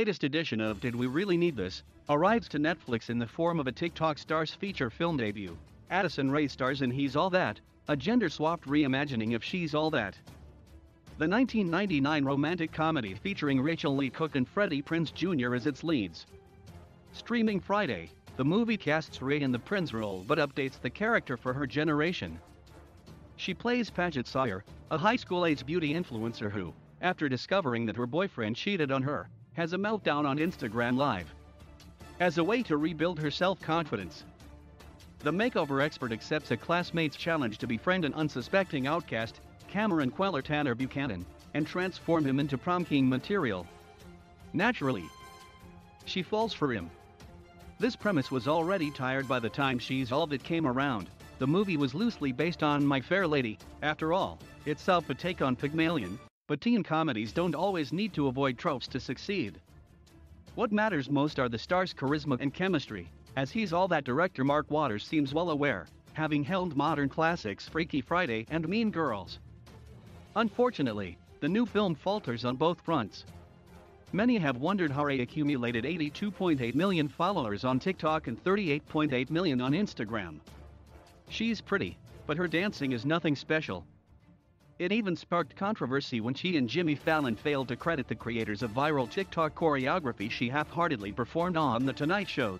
latest edition of Did We Really Need This? arrives to Netflix in the form of a TikTok star's feature film debut. Addison Rae stars in He's All That, a gender swapped reimagining of She's All That. The 1999 romantic comedy featuring Rachael Leigh Cook and Freddie Prinze Jr. as its leads. Streaming Friday, the movie casts Rae in the Prinze role but updates the character for her generation. She plays Padgett Sawyer, a high school age beauty influencer who, after discovering that her boyfriend cheated on her, has a meltdown on Instagram Live. As a way to rebuild her self confidence, the makeover expert accepts a classmate's challenge to befriend an unsuspecting outcast, Cameron Kweller Tanner Buchanan, and transform him into prom king material. Naturally, she falls for him. This premise was already tired by the time She's All That came around. The movie was loosely based on My Fair Lady, after all, It's itself a take on Pygmalion, but teen comedies don't always need to avoid tropes to succeed. What matters most are the star's charisma and chemistry, as he's all that director Mark Waters seems well aware, having helmed modern classics Freaky Friday and Mean Girls. Unfortunately, the new film falters on both fronts. Many have wondered how Rae accumulated 82.8 million followers on TikTok and 38.8 million on Instagram. She's pretty, but her dancing is nothing special. It even sparked controversy when she and Jimmy Fallon failed to credit the creators of viral TikTok choreography she half-heartedly performed on The Tonight Show.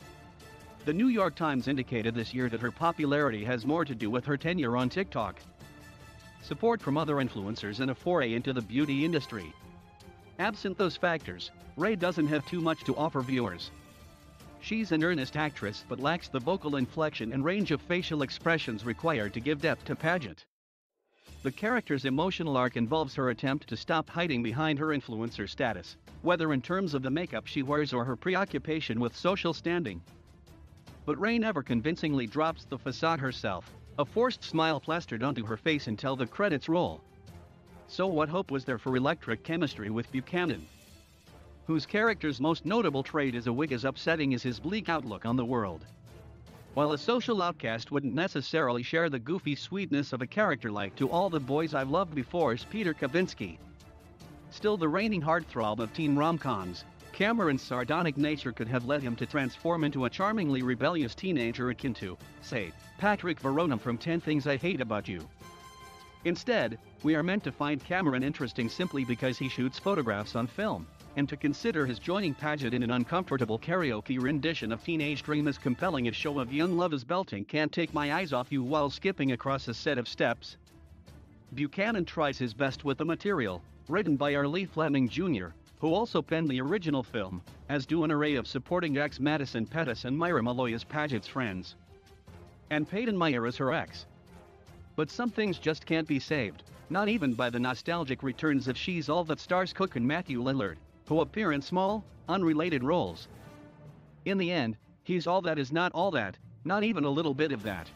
The New York Times indicated this year that her popularity has more to do with her tenure on TikTok. Support from other influencers and a foray into the beauty industry. Absent those factors, Rae doesn't have too much to offer viewers. She's an earnest actress but lacks the vocal inflection and range of facial expressions required to give depth to Padgett. The character's emotional arc involves her attempt to stop hiding behind her influencer status, whether in terms of the makeup she wears or her preoccupation with social standing. But Rae never convincingly drops the facade herself, a forced smile plastered onto her face until the credits roll. So what hope was there for electric chemistry with Buchanan? whose character's most notable trait as a wig as upsetting as his bleak outlook on the world. While a social outcast wouldn't necessarily share the goofy sweetness of a character like To All the Boys I've Loved Before's Peter Kavinsky. Still the reigning heartthrob of teen rom-coms, Cameron's sardonic nature could have led him to transform into a charmingly rebellious teenager akin to, say, Patrick Verona from 10 Things I Hate About You. Instead, we are meant to find Cameron interesting simply because he shoots photographs on film and to consider his joining Padgett in an uncomfortable karaoke rendition of Teenage Dream as compelling a show of young love as belting Can't Take My Eyes Off You while skipping across a set of steps. Buchanan tries his best with the material, written by R. Lee Fleming Jr., who also penned the original film, as do an array of supporting acts Madison Pettis and Myra Molloy as Padgett's friends. And Peyton Meyer as her ex. But some things just can't be saved, not even by the nostalgic returns of She's All That stars Cook and Matthew Lillard who appear in small, unrelated roles. In the end, he's all that is not all that, not even a little bit of that.